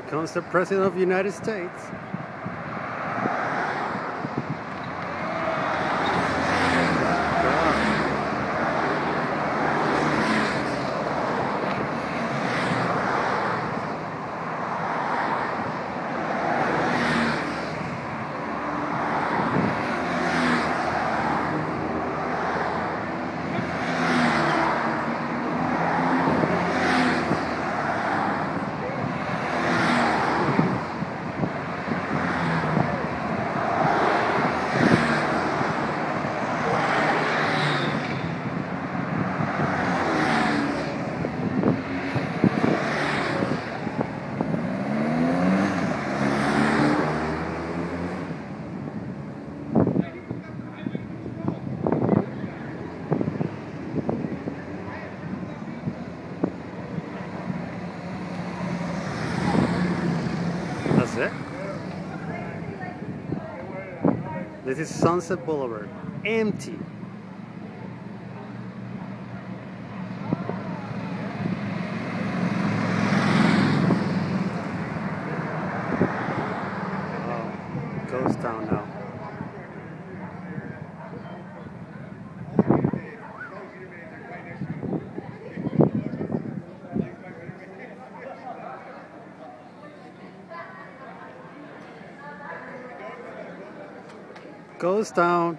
comes the President of the United States. That's. Eh? This is Sunset Boulevard. Empty. Oh, ghost town now. Ghost town.